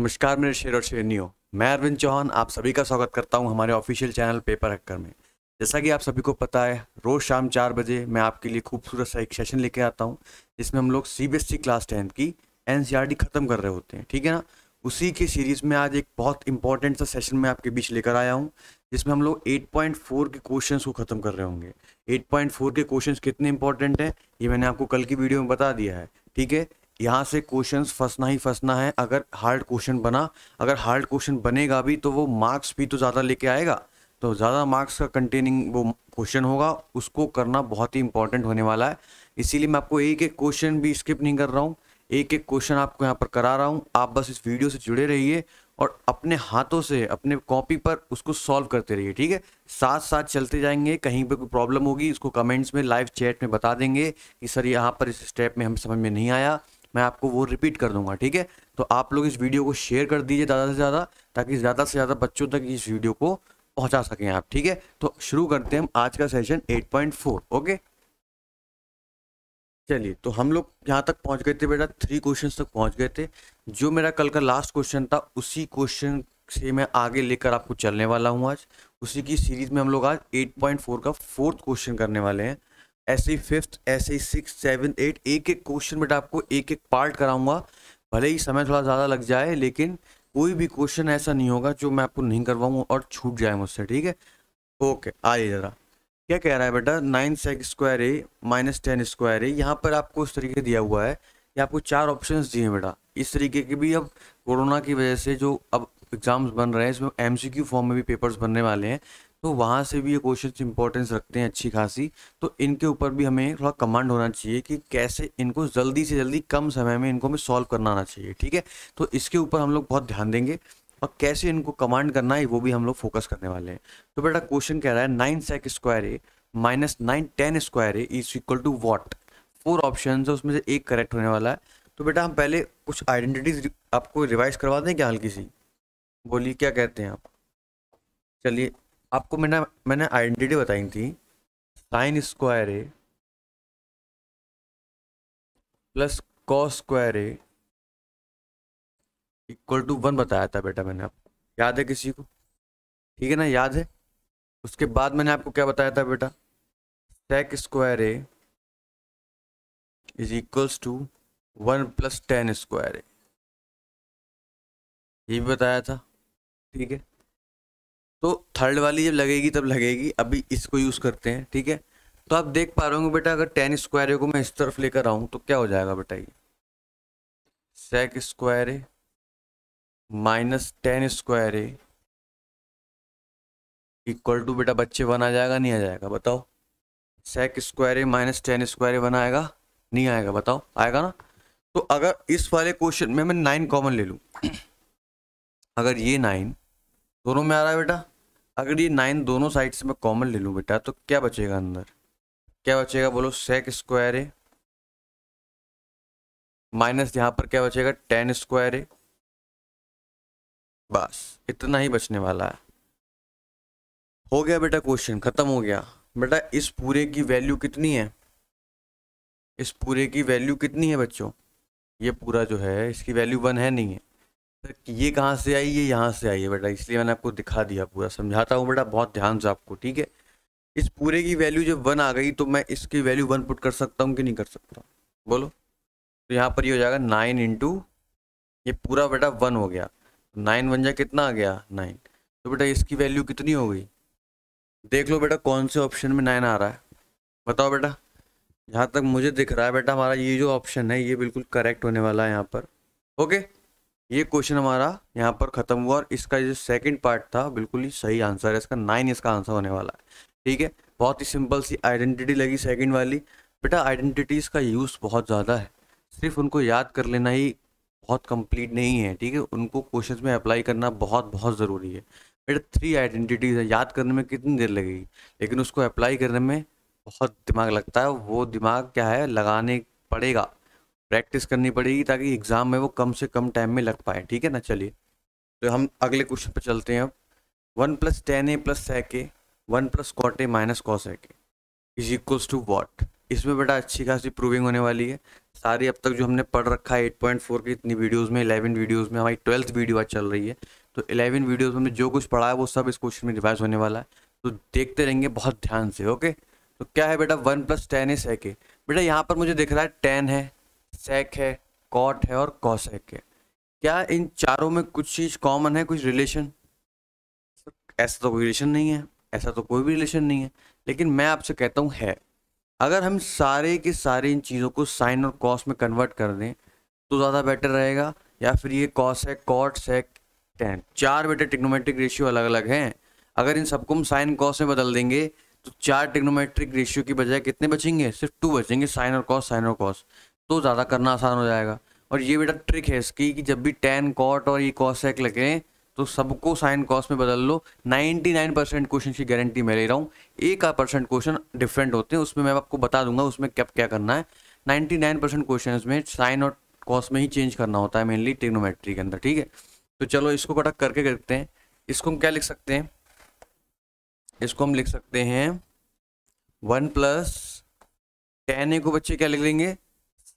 नमस्कार, मेरे शेर और शेरनियों। मैं अरविंद चौहान, आप सभी का स्वागत करता हूँ हमारे ऑफिशियल चैनल पेपर हैकर में। जैसा कि आप सभी को पता है, रोज़ शाम चार बजे मैं आपके लिए खूबसूरत सा एक सेशन लेके आता हूँ, जिसमें हम लोग सी क्लास टेंथ की एन ख़त्म कर रहे होते हैं, ठीक है ना? उसी के सीरीज़ में आज एक बहुत इंपॉर्टेंट सा सेशन मैं आपके बीच लेकर आया हूँ, जिसमें हम लोग 8.4 के क्वेश्चंस को ख़त्म कर रहे होंगे। 8.4 के क्वेश्चंस कितने इंपॉर्टेंट हैं, ये मैंने आपको कल की वीडियो में बता दिया है, ठीक है? यहाँ से क्वेश्चंस फंसना ही फंसना है। अगर हार्ड क्वेश्चन बना, अगर हार्ड क्वेश्चन बनेगा भी तो वो मार्क्स भी तो ज़्यादा लेके आएगा। तो ज़्यादा मार्क्स का कंटेनिंग वो क्वेश्चन होगा, उसको करना बहुत ही इंपॉर्टेंट होने वाला है। इसीलिए मैं आपको एक एक क्वेश्चन भी स्किप नहीं कर रहा हूँ। एक एक क्वेश्चन आपको यहाँ पर करा रहा हूँ। आप बस इस वीडियो से जुड़े रहिए और अपने हाथों से, अपने कॉपी पर उसको सॉल्व करते रहिए, ठीक है? साथ साथ चलते जाएँगे। कहीं पे कोई प्रॉब्लम होगी इसको कमेंट्स में लाइव चैट में बता देंगे कि सर, यहाँ पर इस स्टेप में हम समझ में नहीं आया। मैं आपको वो रिपीट कर दूँगा, ठीक है? तो आप लोग इस वीडियो को शेयर कर दीजिए ज़्यादा से ज़्यादा, ताकि ज़्यादा से ज़्यादा बच्चों तक इस वीडियो को पहुँचा सकें आप, ठीक है? तो शुरू करते हैं हम आज का सेशन 8.4 ओके चलिए तो हम लोग यहाँ तक पहुँच गए थे बेटा थ्री क्वेश्चन तक पहुँच गए थे। जो मेरा कल का लास्ट क्वेश्चन था, उसी क्वेश्चन से मैं आगे लेकर आपको चलने वाला हूँ आज। उसी की सीरीज़ में हम लोग आज 8.4 का फोर्थ क्वेश्चन करने वाले हैं। ऐसे ही फिफ्थ ऐसे ही सिक्स सेवन एट एक एक क्वेश्चन बेटा आपको एक एक पार्ट कराऊँगा। भले ही समय थोड़ा ज़्यादा लग जाए, लेकिन कोई भी क्वेश्चन ऐसा नहीं होगा जो मैं आपको नहीं करवाऊँगा और छूट जाए मुझसे, ठीक है? ओके आइए ज़रा। क्या कह रहा है बेटा? Nine sec square A minus tan square A यहाँ पर आपको इस तरीके दिया हुआ है कि आपको चार ऑप्शन दिए हैं बेटा। इस तरीके के भी अब कोरोना की वजह से जो अब एग्ज़ाम्स बन रहे हैं, इसमें एमसीक्यू फॉर्म में भी पेपर्स बनने वाले हैं। तो वहाँ से भी ये क्वेश्चन इंपॉर्टेंस रखते हैं अच्छी खासी। तो इनके ऊपर भी हमें थोड़ा कमांड होना चाहिए कि कैसे इनको जल्दी से जल्दी कम समय में इनको हमें सॉल्व करना आना चाहिए, ठीक है? तो इसके ऊपर हम लोग बहुत ध्यान देंगे और कैसे इनको कमांड करना है, वो भी हम लोग फोकस करने वाले हैं। तो बेटा क्वेश्चन कह रहा है nine sec square A minus nine tan square A is equal to what four option है, उसमें से एक करेक्ट होने वाला है। तो बेटा हम पहले कुछ आइडेंटिटीज आपको रिवाइज करवा दें क्या हल्की सी? बोलिए, क्या कहते हैं आप? चलिए। आपको मैंने मैंने आइडेंटिटी बताई थी sine square A plus cos square A equal to one बताया था बेटा मैंने आपको। याद है किसी को? ठीक है ना? याद है? उसके बाद मैंने आपको क्या बताया था बेटा? Sec square A is equals to one plus tan square A ये भी बताया था। ठीक है? तो थर्ड वाली जब लगेगी, तब लगेगी। अभी इसको यूज़ करते हैं, ठीक है? तो आप देख पा रहे होंगे बेटा, अगर टेन स्क्वायर को मैं इस तरफ़ लेकर आऊँ तो क्या हो जाएगा बेटा ये? Sec square minus tan square equal to बेटा बच्चे वन आ जाएगा, नहीं आ जाएगा, बताओ। Sec square minus tan square one आएगा, नहीं आएगा, बताओ। आएगा ना? तो अगर इस वाले क्वेश्चन में मैं नाइन कॉमन ले लूँ। अगर ये नाइन दोनों में आ रहा है बेटा। अगर ये नाइन दोनों साइड से मैं कॉमन ले लूँ बेटा तो क्या बचेगा अंदर? क्या बचेगा बोलो? सेक स्क्वायर ए माइनस यहाँ पर क्या बचेगा? टेन स्क्वायर ए बस, इतना ही बचने वाला है। हो गया बेटा क्वेश्चन खत्म हो गया। बेटा, इस पूरे की वैल्यू कितनी है? इस पूरे की वैल्यू कितनी है बच्चों? ये पूरा जो है, इसकी वैल्यू वन है नहीं है। ये कहाँ से आई, ये यहाँ से आई है बेटा, इसलिए मैंने आपको दिखा दिया पूरा, समझाता हूँ बेटा, बहुत ध्यान से आपको, ठीक है? इस पूरे की वैल्यू जब वन आ गई तो मैं इसकी वैल्यू वन पुट कर सकता हूँ कि नहीं कर सकता? बोलो? तो यहाँ पर ये हो जाएगा नाइन इंटू ये पूरा बेटा वन हो गया। नाइन वन जा कितना आ गया? नाइन तो बेटा इसकी वैल्यू कितनी हो गई? देख लो बेटा, कौन से ऑप्शन में नाइन आ रहा है। बताओ बेटा। जहाँ तक मुझे दिख रहा है बेटा, हमारा ये जो ऑप्शन है, ये बिल्कुल करेक्ट होने वाला है यहाँ पर। ओके ये क्वेश्चन हमारा यहाँ पर ख़त्म हुआ और इसका जो सेकंड पार्ट था, बिल्कुल ही सही आंसर है। इसका नाइन इसका आंसर होने वाला है। ठीक है? बहुत ही सिंपल सी आइडेंटिटी लगी सेकंड वाली। बेटा आइडेंटिटीज़ का यूज़ बहुत ज़्यादा है। सिर्फ़ उनको याद कर लेना ही बहुत कंप्लीट नहीं है। ठीक है? उनको क्वेश्चन में अप्लाई करना बहुत बहुत ज़रूरी है। बेटा थ्री आइडेंटिटीज़ है। याद करने में कितनी देर लगेगी? लेकिन उसको अप्लाई करने में बहुत दिमाग लगता है। वो दिमाग क्या है? लगाने पड़ेगा। प्रैक्टिस करनी पड़ेगी ताकि एग्ज़ाम में वो कम से कम टाइम में लग पाए, ठीक है ना? चलिए। तो हम अगले क्वेश्चन पर चलते हैं अब। One plus tan A plus sec A one plus cot A minus cos A is equals to what? इसमें बेटा अच्छी खासी प्रूविंग होने वाली है। सारी अब तक जो हमने पढ़ रखा है 8.4 की, इतनी वीडियोस में 11 वीडियोस में, हमारी ट्वेल्थ वीडियो आज चल रही है। तो 11 वीडियोस में हमने जो कुछ पढ़ा है, वो सब इस क्वेश्चन में रिवाइज होने वाला है। तो देखते रहेंगे बहुत ध्यान से, ओके? तो क्या है बेटा वन प्लस टेन सेक है बेटा यहाँ पर मुझे दिख रहा है टेन है। सेक है, कॉट है और कॉसेक है। क्या इन चारों में कुछ चीज़ कॉमन है, कुछ रिलेशन ऐसा तो कोई रिलेशन नहीं है, ऐसा तो कोई भी रिलेशन नहीं है, लेकिन मैं आपसे कहता हूँ, है। अगर हम सारे के सारे इन चीज़ों को साइन और कॉस में कन्वर्ट कर दें तो ज़्यादा बेटर रहेगा, या फिर ये कॉस है कॉट सेक टेन चार बेटे टिग्नोमेट्रिक रेशियो अलग अलग हैं। अगर इन सबको हम साइन कॉस में बदल देंगे तो चार टिग्नोमेट्रिक रेशियो की बजाय कितने बचेंगे? सिर्फ़ टू बचेंगे साइन और कॉस साइन और कॉस तो ज़्यादा करना आसान हो जाएगा। और ये बेटा ट्रिक है इसकी कि जब भी टेन कॉट और ये कॉस सेक लगे तो सबको साइन कॉस में बदल लो। 99 परसेंट क्वेश्चन की गारंटी मैं ले रहा हूँ। एक आ परसेंट क्वेश्चन डिफरेंट होते हैं, उसमें मैं आपको बता दूँगा उसमें क्या क्या करना है। 99 परसेंट क्वेश्चन में साइन और कॉस में ही चेंज करना होता है मेनली टेक्नोमेट्री के अंदर, ठीक है? तो चलो इसको कटक करके करते हैं। इसको हम क्या लिख सकते हैं? इसको हम लिख सकते हैं। वन प्लस टेन ए को बच्चे क्या लिख लेंगे?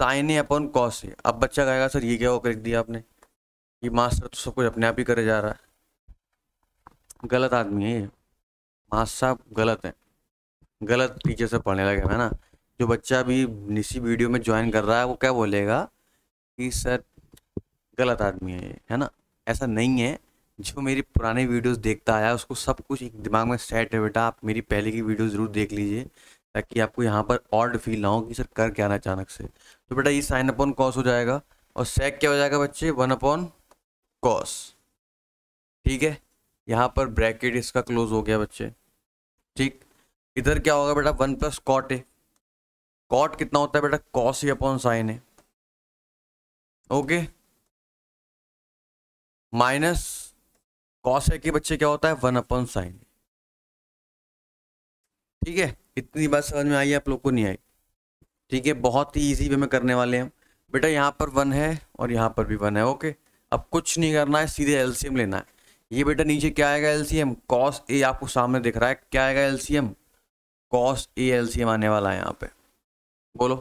Sine A upon cos A अब बच्चा कहेगा, सर, ये क्या हो कर दिया आपने? ये मास्टर तो सब कुछ अपने आप ही करे जा रहा है। गलत आदमी है ये। मास्टर साहब गलत है। गलत टीचर से पढ़ने लगे है ना। जो बच्चा अभी इसी वीडियो में ज्वाइन कर रहा है, वो क्या बोलेगा कि, सर, गलत आदमी है ये। है ना? ऐसा नहीं है। जो मेरी पुरानी वीडियोस देखता आया, उसको सब कुछ एक दिमाग में सेट है, बेटा, आप मेरी पहले की वीडियो ज़रूर देख लीजिए, ताकि आपको यहाँ पर ऑर्ड फील ना हो कि, सर, कर क्या ना अचानक से? तो बेटा ये साइन अपॉन कॉस हो जाएगा और सेक क्या हो जाएगा बच्चे? वन अपॉन कॉस ठीक है? यहाँ पर ब्रैकेट इसका क्लोज हो गया बच्चे। ठीक? इधर क्या होगा बेटा? वन प्लस कॉट है। कॉट कितना होता है बेटा? कॉस ही अपॉन साइन है। ओके? माइनस कॉस है कि बच्चे क्या होता है? वन अपॉन साइन ठीक है? इतनी बात समझ में आई आप लोग को नहीं आई। ठीक है, बहुत ही ईजी वे में करने वाले हैं। बेटा, यहाँ पर वन है और यहाँ पर भी वन है ओके अब कुछ नहीं करना है, सीधे एलसीएम लेना है। ये बेटा नीचे क्या आएगा एलसीएम कॉस ए आपको सामने दिख रहा है। क्या आएगा एलसीएम कॉस ए एलसीएम आने वाला है यहाँ पे। बोलो।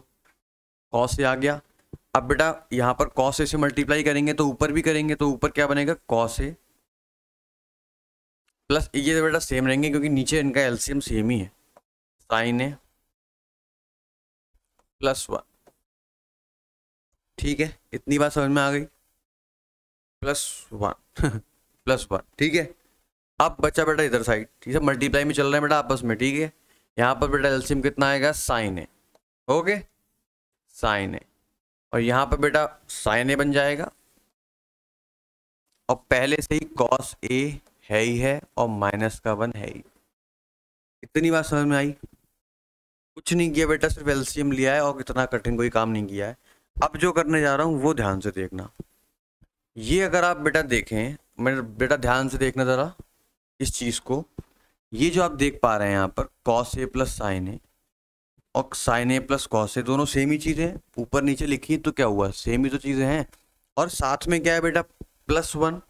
कॉस ए आ गया। अब बेटा, यहाँ पर कॉस ए से मल्टीप्लाई करेंगे तो ऊपर भी करेंगे तो ऊपर क्या बनेगा? कॉस ए प्लस ये बेटा सेम रहेंगे क्योंकि नीचे इनका एलसीएम सेम ही है। Sine A plus one. ठीक है, इतनी बात समझ में आ गई? Plus one. प्लस वन, ठीक है? अब बच्चा बेटा इधर साइड। ठीक है मल्टीप्लाई में चल रहा है बेटा आपस में, ठीक है? यहाँ पर बेटा एल्सियम कितना आएगा? साइन है ओके? साइन है और यहाँ पर बेटा साइन ए बन जाएगा। और पहले से ही कॉस ए है ही है और माइनस का वन है ही। इतनी बात समझ में आई? कुछ नहीं किया बेटा, सिर्फ़ एल्सियम लिया है और इतना कठिन कोई काम नहीं किया है। अब जो करने जा रहा हूँ, वो ध्यान से देखना। ये अगर आप बेटा देखें मेरे बेटा ध्यान से देखना ज़रा, इस चीज़ को। ये जो आप देख पा रहे हैं यहाँ पर cos A plus sine A और sine A plus cos A दोनों सेम ही चीज़ें ऊपर नीचे लिखी तो क्या हुआ? सेम ही तो चीज़ें हैं। और साथ में क्या है बेटा? प्लस वन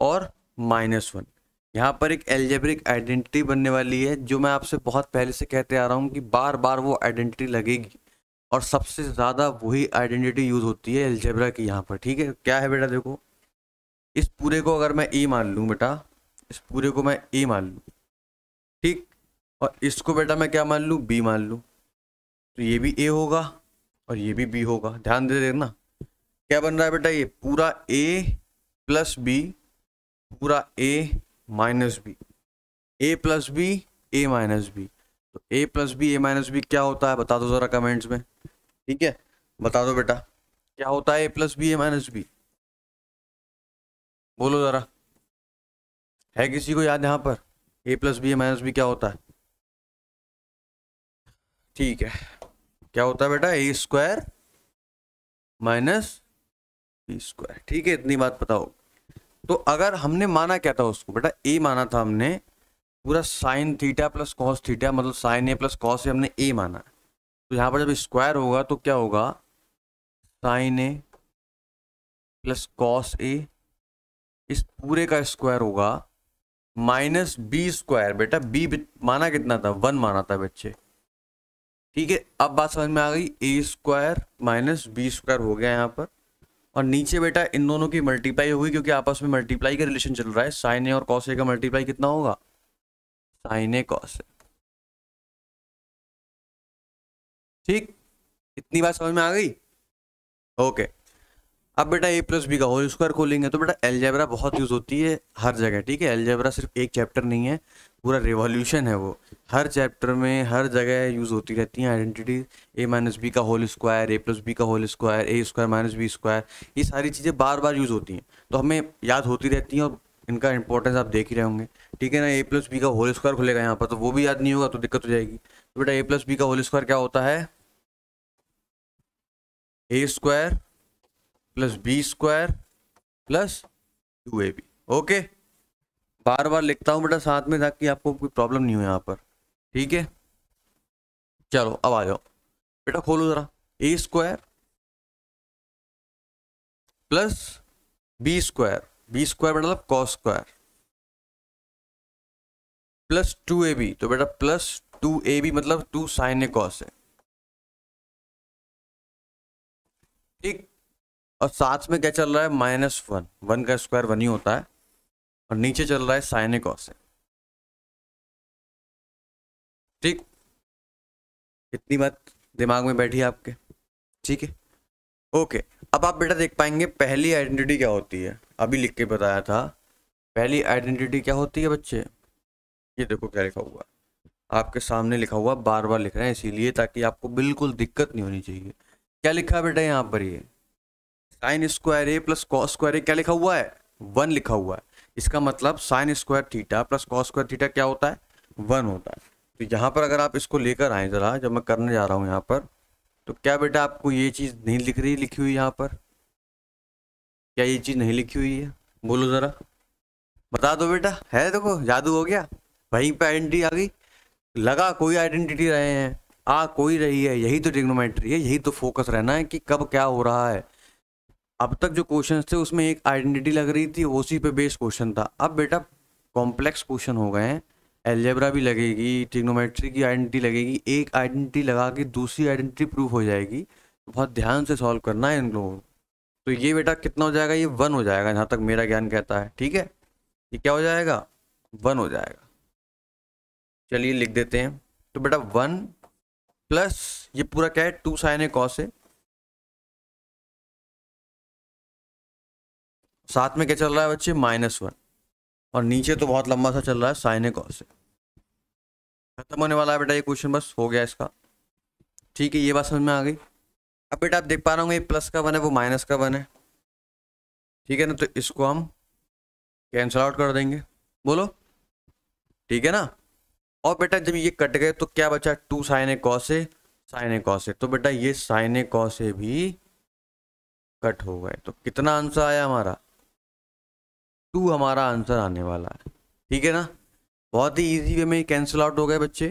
और माइनस वन यहाँ पर एक एल्जेब्रिक आइडेंटिटी बनने वाली है, जो मैं आपसे बहुत पहले से कहते आ रहा हूँ कि बार बार वो आइडेंटिटी लगेगी और सबसे ज़्यादा वही आइडेंटिटी यूज़ होती है एल्जेब्रा की यहाँ पर, ठीक है? क्या है बेटा देखो, इस पूरे को अगर मैं ए मान लूँ बेटा, इस पूरे को मैं ए मान लूँ, ठीक? और इसको बेटा मैं क्या मान लूँ? बी मान लूँ। तो ये भी ए होगा और ये भी बी होगा, ध्यान दे देना। क्या बन रहा है बेटा ये? पूरा ए प्लस बी पूरा A minus B. A plus B, A minus B. तो A plus B, A minus B क्या होता है? बता दो ज़रा कमेंट्स में। ठीक है? बता दो बेटा। क्या होता है? A plus B, A minus B. बोलो ज़रा। है किसी को याद यहाँ पर? A plus B, A minus B क्या होता है? ठीक है। क्या होता है बेटा? A square minus B square. ठीक है, इतनी बात बताओ। तो अगर हमने माना क्या था उसको? बेटा ए माना था हमने पूरा sine theta plus cos theta मतलब sine A plus cos A हमने ए माना। तो यहाँ पर जब स्क्वायर होगा तो क्या होगा? Sine A plus cos A इस पूरे का स्क्वायर होगा माइनस बी स्क्वायर बेटा बी माना कितना था? वन माना था बच्चे। ठीक है, अब बात समझ में आ गई? A square minus B square हो गया यहाँ पर। और नीचे बेटा इन दोनों की मल्टीप्लाई होगी क्योंकि आपस में मल्टीप्लाई का रिलेशन चल रहा है। साइन ए और कॉस ए का मल्टीप्लाई कितना होगा? Sine A cos A. ठीक? इतनी बात समझ में आ गई? ओके। अब बेटा ए प्लस बी का होल स्क्वायर खोलेंगे तो बेटा एलजेब्रा बहुत यूज़ होती है हर जगह, ठीक है? एलजेब्रा सिर्फ़ एक चैप्टर नहीं है, पूरा रिवॉल्यूशन है वो। हर चैप्टर में, हर जगह यूज़ होती रहती हैं आइडेंटिटी ए माइनस बी का whole square A plus B का whole square A square minus B square ये सारी चीज़ें बार बार यूज़ होती हैं। तो हमें याद होती रहती हैं और इनका इंपॉर्टेंस आप देख ही रहे होंगे। ठीक है ना? ए प्लस बी का होल स्क्वायर खुलेगा यहाँ पर तो वो भी याद नहीं होगा तो दिक्कत हो जाएगी। तो बेटा ए प्लस बी का होल स्क्वायर क्या होता है? A square plus B square plus two A B. Okay? बार बार लिखता हूँ बेटा साथ में ताकि आपको कोई प्रॉब्लम नहीं हो यहाँ पर। ठीक है? चलो, अब आ जाओ। बेटा खोलो ज़रा। A square plus B square. B square मतलब cos square. Plus two A B. तो बेटा प्लस टू ए बी मतलब टू साइन ए कॉस है। ठीक? और साथ में क्या चल रहा है? माइनस वन वन का स्क्वायर वन ही होता है। और नीचे चल रहा है साइन कॉस ठीक? इतनी बात दिमाग में बैठी है आपके। ठीक है? ओके अब आप बेटा देख पाएँगे, पहली आइडेंटिटी क्या होती है? अभी लिख के बताया था। पहली आइडेंटिटी क्या होती है बच्चे? ये देखो क्या लिखा हुआ आपके सामने लिखा हुआ बार बार लिख रहे हैं इसीलिए ताकि आपको बिल्कुल दिक्कत नहीं होनी चाहिए। क्या लिखा है बेटा यहाँ पर ये? Sine square A plus cos square A क्या लिखा हुआ है? वन लिखा हुआ है। इसका मतलब sine square theta plus cos square theta क्या होता है? वन होता है। तो यहाँ पर अगर आप इसको लेकर आए ज़रा, जब मैं करने जा रहा हूँ यहाँ पर तो क्या बेटा आपको ये चीज़ नहीं लिख रही, लिखी हुई यहाँ पर? क्या ये चीज़ नहीं लिखी हुई है? बोलो ज़रा। बता दो बेटा, है देखो, जादू हो गया। वहीं पे आइडेंटिटी आ गई। लगा कोई आइडेंटिटी रहे हैं। आ कोई रही है, यही तो टिग्नोमेट्री है, यही तो फोकस रहना है कि कब क्या हो रहा है। अब तक जो क्वेश्चन थे, उसमें एक आइडेंटिटी लग रही थी, उसी पे बेस्ड क्वेश्चन था। अब बेटा कॉम्प्लेक्स क्वेश्चन हो गए हैं। एल्जेब्रा भी लगेगी टिग्नोमेट्री की आइडेंटिटी लगेगी, एक आइडेंटिटी लगा के दूसरी आइडेंटिटी प्रूफ हो जाएगी। तो बहुत ध्यान से सॉल्व करना है इन लोगों को। तो ये बेटा कितना हो जाएगा? ये वन हो जाएगा, जहाँ तक मेरा ज्ञान कहता है, ठीक है? ये क्या हो जाएगा? वन हो जाएगा। चलिए लिख देते हैं। तो बेटा वन प्लस ये पूरा क्या है? टू साइन ए कॉस है साथ में क्या चल रहा है बच्चे? माइनस वन और नीचे तो बहुत लंबा सा चल रहा है साइन कॉस खत्म होने वाला है बेटा ये क्वेश्चन बस, हो गया इसका। ठीक है, ये बात समझ में आ गई। अब बेटा आप देख पा रहे होंगे प्लस का वन है, वो माइनस का वन है। ठीक है ना तो इसको हम कैंसल आउट कर देंगे। बोलो। ठीक है ना? और बेटा जब ये कट गए तो क्या बचा? Two sine A cos A sine A cos A तो बेटा ये साइन ए कॉस ए भी कट हो गए। तो कितना आंसर आया हमारा? टू हमारा आंसर आने वाला है। ठीक है ना? बहुत ही इजी वे में कैंसिल आउट हो गए बच्चे।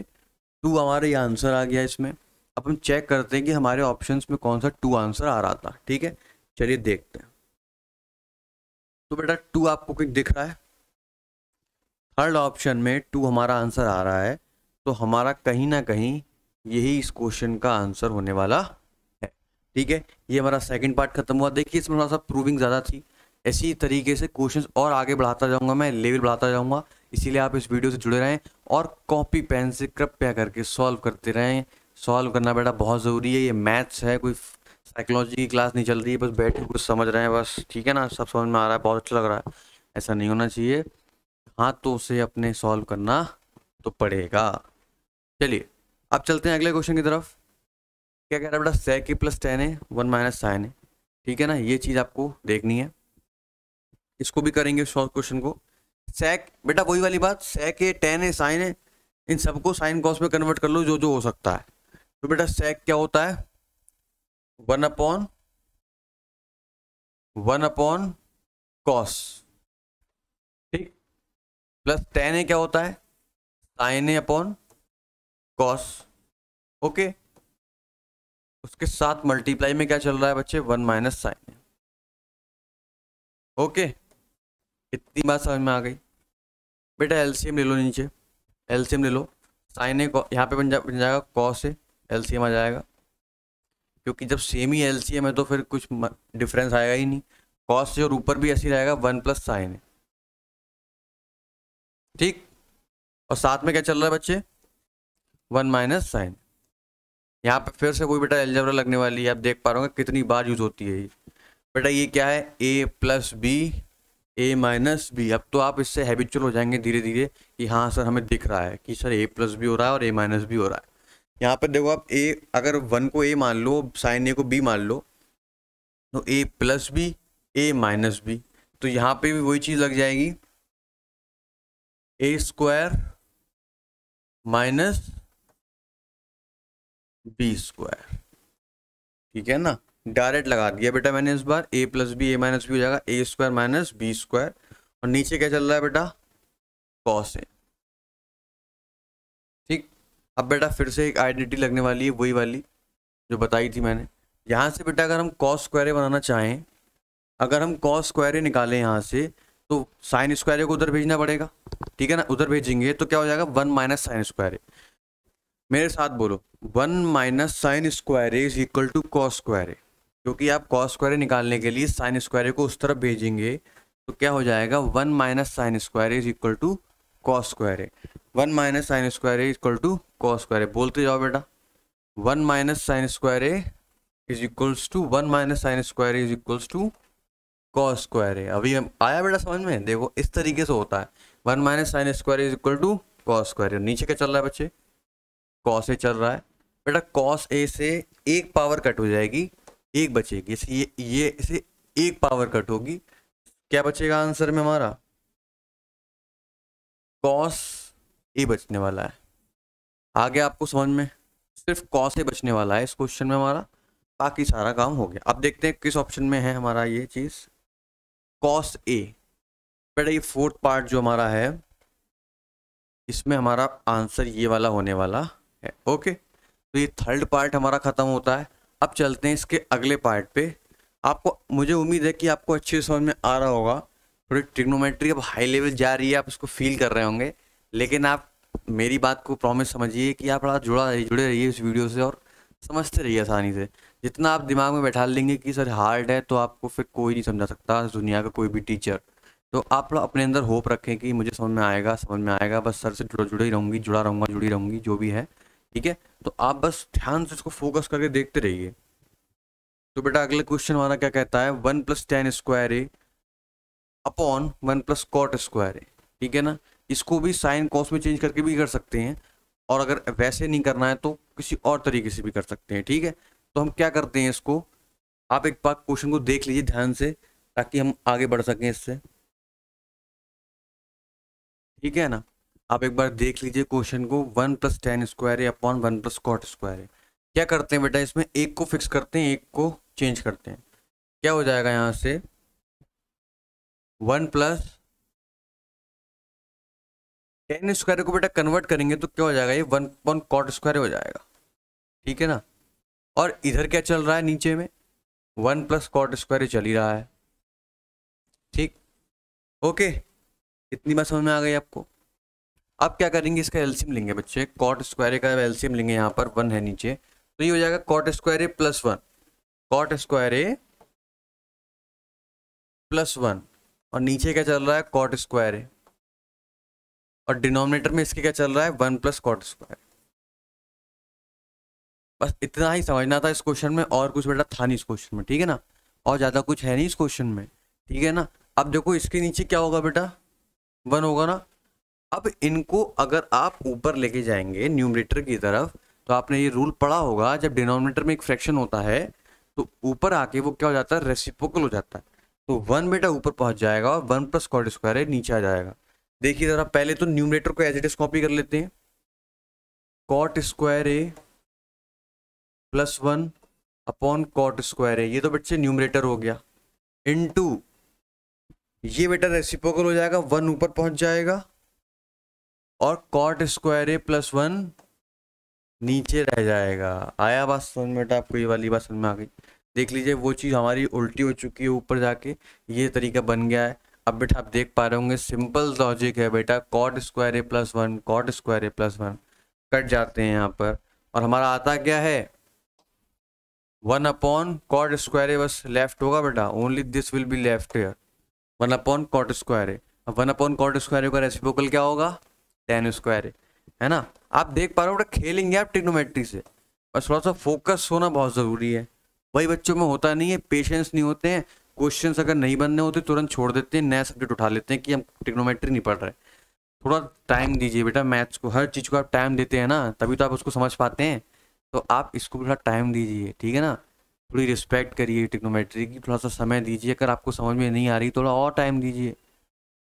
टू हमारे ये आंसर आ गया इसमें। अब हम चेक करते हैं कि हमारे ऑप्शंस में कौन सा टू आंसर आ रहा था। ठीक है? चलिए देखते हैं। तो बेटा, टू आपको कुछ दिख रहा है। थर्ड ऑप्शन में टू हमारा आंसर आ रहा है। तो हमारा कहीं ना कहीं यही इस क्वेश्चन का आंसर होने वाला है। ठीक है? ये हमारा सेकंड पार्ट खत्म हुआ। देखिए, इसमें थोड़ा सा प्रूविंग ज़्यादा थी। इसी तरीके से क्वेश्चन और आगे बढ़ाता जाऊँगा मैं लेवल बढ़ाता जाऊँगा। इसीलिए आप इस वीडियो से जुड़े रहें और कॉपी पेन से कृपया करके सॉल्व करते रहें। सॉल्व करना बेटा बहुत ज़रूरी है, ये मैथ्स है, कोई साइकोलॉजी की क्लास नहीं चल रही है, बस बैठे कुछ समझ रहे हैं बस। ठीक है ना? सब समझ में आ रहा है, बहुत अच्छा लग रहा है। ऐसा नहीं होना चाहिए। हाथों से अपने सॉल्व करना तो पड़ेगा। चलिए, अब चलते हैं अगले क्वेश्चन की तरफ़। क्या कह रहा है बेटा? सेक प्लस टेन है वन माइनस साइन है ठीक है ना? ये चीज़ आपको देखनी है। इसको भी करेंगे शॉर्ट क्वेश्चन को। सेक बेटा वही वाली बात सेक है टेन है साइन है इन सबको साइन कॉस में कन्वर्ट कर लो, जो जो हो सकता है। तो बेटा सेक क्या होता है? One upon one upon cos ठीक? प्लस टेन है क्या होता है? साइन है अपॉन कॉस ओके उसके साथ मल्टीप्लाई में क्या चल रहा है बच्चे? वन माइनस साइन ओके इतनी बात समझ में आ गई। बेटा एलसीएम ले लो नीचे। एलसीएम ले लो। साइन ए यहाँ पे बन जा, बन जाएगा कॉस ए एलसीएम आ जाएगा। क्योंकि जब सेम ही एलसीएम है तो फिर कुछ डिफरेंस आएगा ही नहीं। कॉस से और ऊपर भी ऐसी रहेगा वन प्लस साइन है। ठीक? और साथ में क्या चल रहा है बच्चे? वन माइनस साइन यहाँ पे फिर से कोई बेटा एल्जेब्रा लगने वाली है। आप देख पा रहे हो कितनी बार यूज़ होती है ये। बेटा, ये क्या है? A plus B A minus B अब तो आप इससे हैबिचुअल हो जाएँगे धीरे धीरे कि हाँ सर, हमें दिख रहा है कि सर ए प्लस भी हो रहा है और ए माइनस भी हो रहा है। यहाँ पर देखो आप ए अगर वन को ए मान लो साइन ए को बी मान लो तो A plus B A minus B तो यहाँ पे भी वही चीज़ लग जाएगी। A square minus B square ठीक है ना? डायरेक्ट लगा दिया। बेटा मैंने इस बार A plus B A minus B हो जाएगा। A square minus B square और नीचे क्या चल रहा है बेटा? कॉस ए ठीक? अब बेटा फिर से एक आइडेंटिटी लगने वाली है, वही वाली, जो बताई थी मैंने। यहाँ से बेटा अगर हम कॉस स्क्वायर बनाना चाहें, अगर हम कॉस स्क्वायर निकालें यहाँ से तो साइन स्क्वायर को उधर भेजना पड़ेगा। ठीक है ना? उधर भेजेंगे तो क्या हो जाएगा? वन माइनस साइन स्क्वायर मेरे साथ बोलो। One minus sine square is equal to cos square क्योंकि आप कॉस स्क्वायर निकालने के लिए साइन स्क्वायर को उस तरफ़ भेजेंगे तो क्या हो जाएगा? One minus sine square is equal to cos square one minus sine square is equal to cos square बोलते जाओ बेटा। One minus sine square is equals to one minus sine square is equals to cos square है अभी आया बेटा समझ में? देखो, इस तरीके से होता है। One minus sine square is equal to cos square नीचे क्या चल रहा है बच्चे? कॉस ए चल रहा है। बेटा कॉस ए से एक पावर कट हो जाएगी। एक बचेगी। इसे ये ये, इसे एक पावर कट होगी। क्या बचेगा आंसर में हमारा? कॉस ए बचने वाला है। आगे आपको समझ में? सिर्फ़ कॉस ए बचने वाला है इस क्वेश्चन में हमारा। बाकी सारा काम हो गया। अब देखते हैं किस ऑप्शन में है हमारा ये चीज़। कॉस ए बेटा ये फोर्थ पार्ट जो हमारा है, इसमें हमारा आंसर ये वाला होने वाला है। ओके तो ये थर्ड पार्ट हमारा ख़त्म होता है। अब चलते हैं इसके अगले पार्ट पे। आपको, मुझे उम्मीद है कि आपको अच्छे समझ में आ रहा होगा। थोड़ी ट्रिग्नोमेट्री अब हाई लेवल जा रही है, आप उसको फील कर रहे होंगे। लेकिन आप मेरी बात को प्रॉमिस समझिए कि आप बड़ा जुड़ा जुड़े रहिए इस वीडियो से और समझते रहिए आसानी से। जितना आप दिमाग में बैठा लेंगे कि सर हार्ड है तो आपको फिर कोई नहीं समझा सकता दुनिया का कोई भी टीचर तो आप अपने अंदर होप रखें कि मुझे समझ में आएगा, समझ में आएगा। बस सर से जुड़ा, जुड़े ही रहूँगी, जुड़ा रहूँगा, जुड़ी रहूँगी, जो भी है। ठीक है? तो आप बस ध्यान से इसको फोकस करके देखते रहिए। तो बेटा अगले क्वेश्चन हमारा क्या कहता है? One plus tan square A upon one plus cot square A. ठीक है ना? इसको भी साइन कॉस में चेंज करके भी कर सकते हैं। और अगर वैसे नहीं करना है तो किसी और तरीके से भी कर सकते हैं। ठीक है? तो हम क्या करते हैं इसको? आप एक बार क्वेश्चन को देख लीजिए ध्यान से, ताकि हम आगे बढ़ सकें इससे। ठीक है ना? आप एक बार देख लीजिए क्वेश्चन को, वन प्लस टेन स्क्वायर है upon one plus cot square है। क्या करते हैं बेटा इसमें? एक को फिक्स करते हैं, एक को चेंज करते हैं। क्या हो जाएगा यहाँ से? वन प्लस टेन स्क्वायर को बेटा कन्वर्ट करेंगे तो क्या हो जाएगा? ये वन पॉन कॉट स्क्वायर हो जाएगा। ठीक है ना? और इधर क्या चल रहा है नीचे में? वन प्लस कॉट स्क्वायर चल ही रहा है। ठीक? ओके? इतनी बात समझ में आ गई आपको? अब क्या करेंगे, इसका एल्सियम लेंगे बच्चे। कॉट स्क्वायर का एल्सियम लेंगे यहाँ पर वन है नीचे। तो ये हो जाएगा cot square A plus one cot square A plus one और नीचे क्या चल रहा है? कॉट स्क्वायर ए और डिनोमिनेटर में इसके क्या चल रहा है? वन प्लस कॉट स्क्वायर बस इतना ही समझना था इस क्वेश्चन में। और कुछ बेटा था नहीं इस क्वेश्चन में, ठीक है ना? और ज़्यादा कुछ है नहीं इस क्वेश्चन में, ठीक है ना? अब देखो इसके नीचे क्या होगा बेटा? वन होगा ना? अब इनको अगर आप ऊपर लेके जाएँगे न्यूमरेटर की तरफ़ तो आपने ये रूल पढ़ा होगा, जब डिनोमिनेटर में एक फ्रैक्शन होता है तो ऊपर आके वो क्या हो जाता है? रेसिपोकल हो जाता है। तो वन बेटा ऊपर पहुँच जाएगा और वन प्लस कॉट स्क्वायर है नीचे आ जाएगा। देखिए जरा, पहले तो न्यूमरेटर को एज इट इज़ कॉपी कर लेते हैं। Cot square A plus one upon cot square A ये तो बच्चे न्यूमरेटर हो गया। इन ये बेटा रेसिपोकल हो जाएगा वन ऊपर पहुँच जाएगा। और cot square A plus one नीचे रह जाएगा। आया बात समझ में बेटा आपको ये वाली बात समझ में आ गई। देख लीजिए, वो चीज़ हमारी उल्टी हो चुकी है ऊपर जाके। ये तरीका बन गया है। अब बेटा आप देख पा रहे होंगे सिंपल लॉजिक है बेटा। Cot square A plus one cot square A plus one cut जाते हैं यहाँ पर। और हमारा आता क्या है? One upon cot square A बस लेफ़्ट होगा बेटा। Only this will be left one upon cot square है वन अपॉन कॉट स्क्वायर का रेसिपोकल क्या होगा? टेन स्क्वायर है ना? आप देख पा रहे हो, बेटा, खेलेंगे आप टिग्नोमेट्री से। बस थोड़ा सा फोकस होना बहुत ज़रूरी है। वही बच्चों में होता नहीं है पेशेंस नहीं होते हैं। क्वेश्चन अगर नहीं बनने होते, तुरंत छोड़ देते हैं, नया सब्जेक्ट उठा लेते हैं कि हम टिग्नोमेट्री नहीं पढ़ रहे थोड़ा टाइम दीजिए, बेटा मैथ्स को, हर चीज़ को आप टाइम देते हैं ना, तभी तो आप उसको समझ पाते हैं। तो आप इसको थोड़ा टाइम दीजिए, ठीक है ना? थोड़ी रिस्पेक्ट करिए टिक्नोमेट्री की थोड़ा सा समय दीजिए। अगर आपको समझ में नहीं आ रही, थोड़ा और टाइम दीजिए।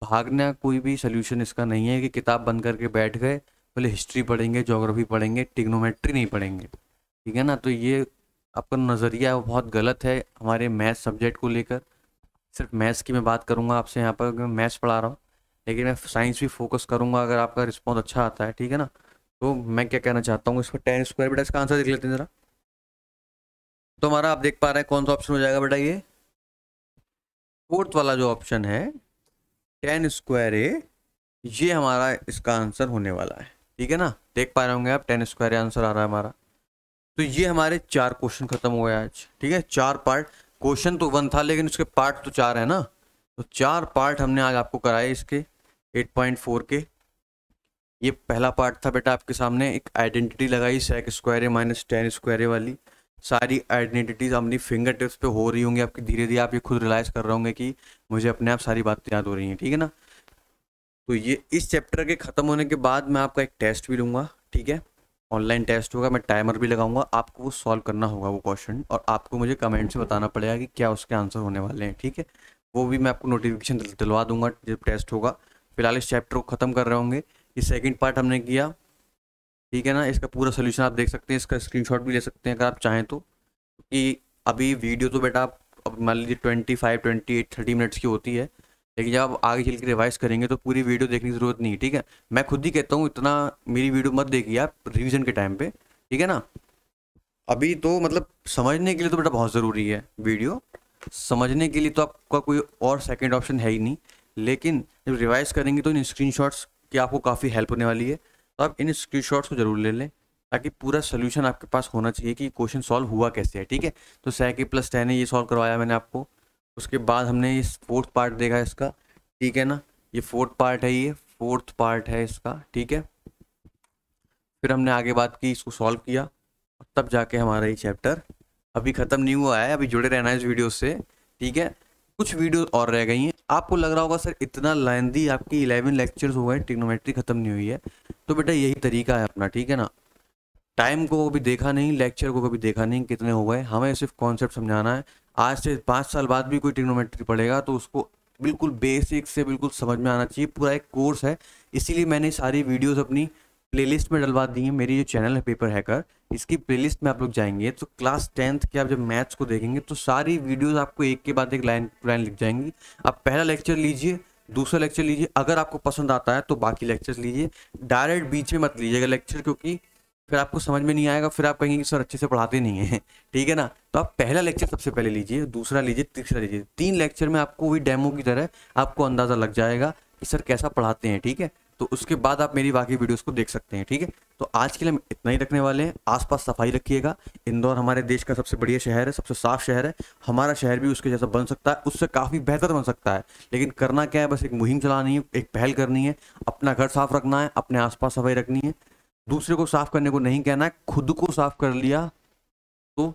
भागना कोई भी सोल्यूशन इसका नहीं है कि किताब बंद करके बैठ गए बोले हिस्ट्री पढ़ेंगे जोग्राफी पढ़ेंगे टिग्नोमेट्री नहीं पढ़ेंगे। ठीक है ना? तो ये आपका नज़रिया बहुत गलत है हमारे मैथ सब्जेक्ट को लेकर। सिर्फ़ मैथ्स की मैं बात करूँगा, आपसे यहाँ पर मैं मैथ्स पढ़ा रहा हूँ, लेकिन मैं साइंस भी फोकस करूँगा अगर आपका रिस्पॉन्स अच्छा आता है, ठीक है ना? तो मैं क्या कहना चाहता हूँ, इस पर टेन स्क्वायर बेटा इसका आंसर देख लेते हैं ज़रा। तो हमारा आप देख पा रहे हैं कौन सा ऑप्शन हो जाएगा बेटा ये? फोर्थ वाला जो ऑप्शन है टेन स्क्वायर ए ये हमारा इसका आंसर होने वाला है। ठीक है ना? देख पा रहे होंगे आप टेन स्क्वायर आंसर आ रहा है हमारा। तो ये हमारे चार क्वेश्चन खत्म हो गया आज। ठीक है? चार पार्ट क्वेश्चन तो वन था, लेकिन उसके पार्ट तो चार है ना? तो चार पार्ट हमने आज आपको कराए इसके 8.4 के। ये पहला पार्ट था बेटा आपके सामने, एक आइडेंटिटी लगाई sec square A minus tan square A वाली। सारी आइडेंटिटीज अपनी फिंगर टिप्स पे हो रही होंगी। आपकी धीरे धीरे आप ये खुद रियलाइज़ कर रहे होंगे कि मुझे अपने आप सारी बातें याद हो रही हैं, ठीक है ना? तो ये इस चैप्टर के ख़त्म होने के बाद मैं आपका एक टेस्ट भी लूँगा, ठीक है? ऑनलाइन टेस्ट होगा, मैं टाइमर भी लगाऊँगा, आपको वो सॉल्व करना होगा वो क्वेश्चन और आपको मुझे कमेंट से बताना पड़ेगा कि क्या उसके आंसर होने वाले हैं, ठीक है? वो भी मैं आपको नोटिफिकेशन दिलवा दूँगा जब टेस्ट होगा। फ़िलहाल इस चैप्टर को ख़त्म कर रहे होंगे। ये सेकंड पार्ट हमने किया। ठीक है ना? इसका पूरा सोल्यूशन आप देख सकते हैं, इसका स्क्रीनशॉट भी ले सकते हैं अगर आप चाहें तो। कि अभी वीडियो तो बेटा आप मान लीजिए twenty five twenty eight thirty minutes की होती है, लेकिन जब आप आगे चल के रिवाइज करेंगे तो पूरी वीडियो देखने की ज़रूरत नहीं, ठीक है? मैं खुद ही कहता हूँ, इतना मेरी वीडियो मत देखिए आप रिविजन के टाइम पे, ठीक है ना? अभी तो मतलब समझने के लिए तो बेटा बहुत ज़रूरी है वीडियो समझने के लिए तो आपका कोई और सेकेंड ऑप्शन है ही नहीं, लेकिन जब रिवाइज करेंगे तो इन स्क्रीन की आपको काफ़ी हेल्प होने वाली है। तो आप इन स्क्रीन को ज़रूर ले लें, ताकि पूरा सोल्यूशन आपके पास होना चाहिए कि क्वेश्चन सॉल्व हुआ कैसे है, ठीक है? तो सैके प्लस टेन है, ये सॉल्व करवाया मैंने आपको। उसके बाद हमने इस फोर्थ पार्ट देखा इसका, ठीक है ना? ये फोर्थ पार्ट है ये फोर्थ पार्ट है इसका, ठीक है? फिर हमने आगे बात की, इसको सॉल्व किया, और तब जाके हमारा ये चैप्टर अभी ख़त्म नहीं हुआ है, अभी जुड़े रहना है इस वीडियो से, ठीक है? कुछ वीडियो और रह गई हैं। आपको लग रहा होगा, सर, इतना लेंदी आपकी इलेवन लेक्चर्स हुए हैं टिग्नोमेट्री ख़त्म नहीं हुई है। तो बेटा, यही तरीका है अपना, ठीक है ना? टाइम को कभी देखा नहीं लेक्चर को कभी देखा नहीं, कितने हो गए। हमें सिर्फ़ कॉन्सेप्ट समझाना है। आज से पाँच साल बाद भी कोई टिग्नोमेट्री पढ़ेगा तो उसको बिल्कुल बेसिक से बिल्कुल समझ में आना चाहिए। पूरा एक कोर्स है, इसीलिए मैंने सारी वीडियोस अपनी प्लेलिस्ट में डलवा दी है मेरी जो चैनल है पेपर हैकर इसकी प्लेलिस्ट में आप लोग जाएँगे तो क्लास टेंथ के आप जब मैथ्स को देखेंगे तो सारी वीडियोस आपको एक के बाद एक लाइन लाइन लिख जाएँगी। आप पहला लेक्चर लीजिए, दूसरा लेक्चर लीजिए, अगर आपको पसंद आता है तो बाकी लेक्चर लीजिए। डायरेक्ट बीच में मत लीजिएगा लेक्चर क्योंकि फिर आपको समझ में नहीं आएगा, फिर आप कहेंगे सर अच्छे से पढ़ाते नहीं है। ठीक है ना? तो आप पहला लेक्चर सबसे पहले लीजिए, दूसरा लीजिए, तीसरा लीजिए। तीन लेक्चर में आपको वही डेमो की तरह आपको अंदाज़ा लग जाएगा कि सर कैसा पढ़ाते हैं, ठीक है? तो उसके बाद आप मेरी बाकी वीडियोस को देख सकते हैं, ठीक है? तो आज के लिए हम इतना ही रखने वाले हैं। आसपास सफ़ाई रखिएगा। इंदौर हमारे देश का सबसे बढ़िया शहर है, सबसे साफ़ शहर है। हमारा शहर भी उसके जैसा बन सकता है, उससे काफ़ी बेहतर बन सकता है। लेकिन करना क्या है? बस एक मुहिम चलानी है, एक पहल करनी है। अपना घर साफ़ रखना है, अपने आसपास सफ़ाई रखनी है। दूसरे को साफ़ करने को नहीं कहना है, खुद को साफ़ कर लिया तो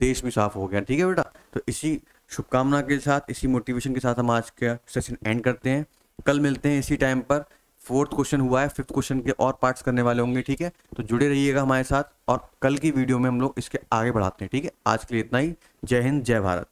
देश भी साफ़ हो गया, ठीक है बेटा? तो इसी शुभकामना के साथ, इसी मोटिवेशन के साथ हम आज का सेशन एंड करते हैं। कल मिलते हैं इसी टाइम पर। फोर्थ क्वेश्चन हुआ है, फिफ्थ क्वेश्चन के और पार्ट्स करने वाले होंगे, ठीक है? तो जुड़े रहिएगा हमारे साथ और कल की वीडियो में हम लोग इसके आगे बढ़ाते हैं, ठीक है? आज के लिए इतना ही। जय हिंद, जय भारत।